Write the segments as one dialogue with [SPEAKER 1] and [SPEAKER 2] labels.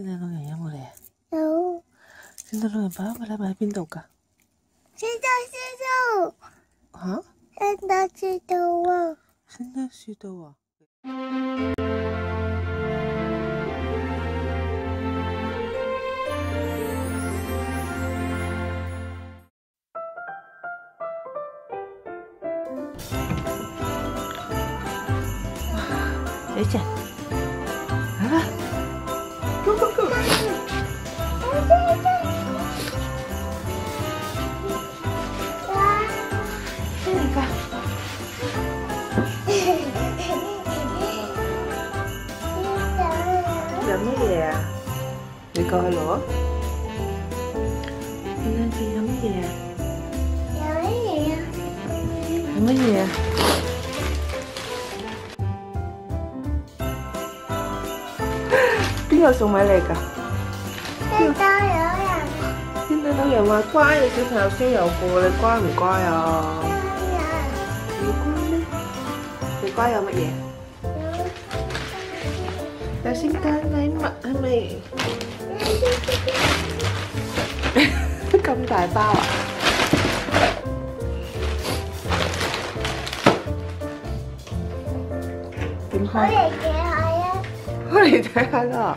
[SPEAKER 1] 聖誕老人有冇嚟啊？
[SPEAKER 2] 有
[SPEAKER 1] 聖誕老人擺咗個禮物喺邊度㗎？
[SPEAKER 2] 聖誕樹度，
[SPEAKER 1] 吓？
[SPEAKER 2] 聖誕樹度啊！
[SPEAKER 1] 聖誕樹度啊？哇，姐姐，來啦，Go Go Go！這個有乜嘢啊？你過去攞。聖誕節有乜嘢啊？有乜嘢啊？邊個送俾你㗎？聖誕老人話乖嘅小朋友先有過，你乖唔乖啊？你乖咩？你乖有乜嘢？有聖誕禮物係咪？咁大包啊！點開？開嚟睇下啦！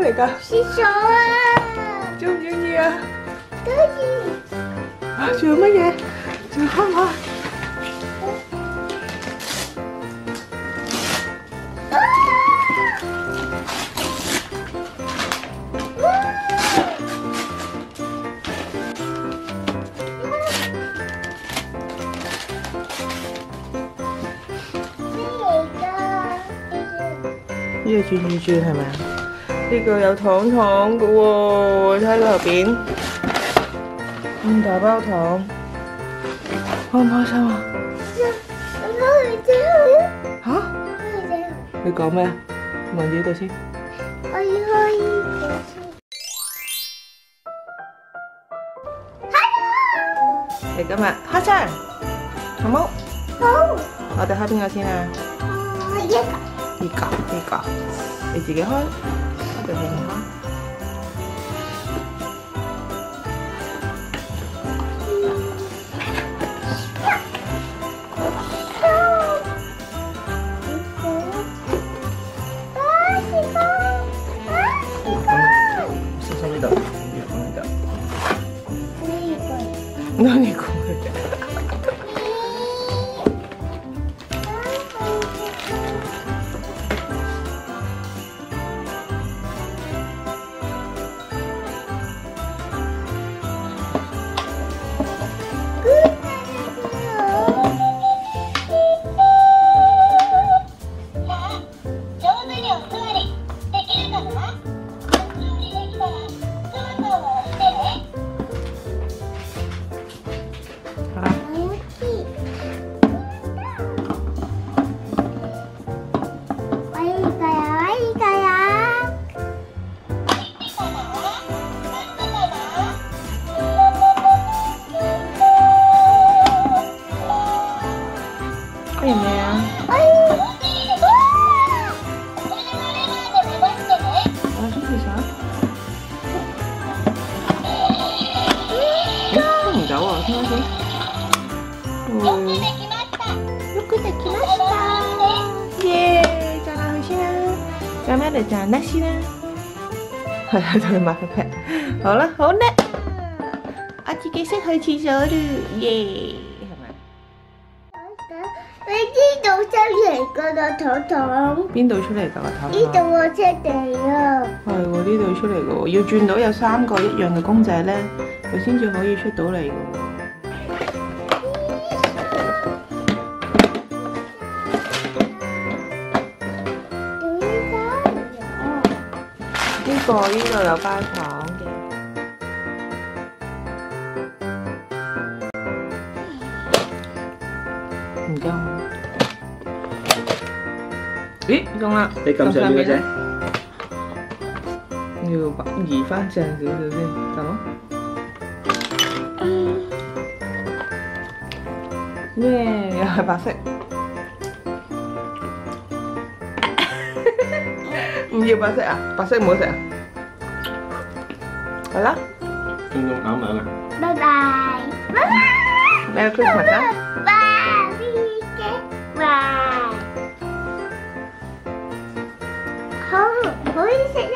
[SPEAKER 1] 咩嚟㗎？中唔中意啊？啊，仲有乜嘢？仲有開唔開？呢個轉轉轉係咪啊？呢個有糖糖嘅喎，睇下入邊咁大包糖，開唔開心啊？吓？你講咩啊？望住呢度先。你今日開張，好冇？好我哋開邊個先啊？呢個呢個，你自己開，何これ？
[SPEAKER 3] よくできました
[SPEAKER 1] よくできました。耶，講得好先啊！咁樣就講得先啦。係啊，同你抹塊 pat。好啦，好叻啊！我自己識去廁所啦，耶，係咪？
[SPEAKER 2] 你知道真嘢 嚟嗰個肚痛，
[SPEAKER 1] 邊度出嚟㗎個頭
[SPEAKER 2] 呢度
[SPEAKER 1] 痛？
[SPEAKER 2] 我出嚟啊！
[SPEAKER 1] 係喎，呢度出嚟嘅喎，要轉到有三個一樣嘅公仔咧，佢先至可以出到嚟嘅 呢、個呢度有包糖嘅。唔夠。咦，中啦！
[SPEAKER 4] 你撳上面嘅啫，
[SPEAKER 1] 要把移翻正少少先，得冇？耶，又係白色。唔要白色啊？白色唔好食啊？係啦
[SPEAKER 4] 仲用咬名啊！
[SPEAKER 2] 拜拜，拜拜
[SPEAKER 1] ，，Merry Christmas 啊！
[SPEAKER 2] 拜拜，拜，好，好食啊！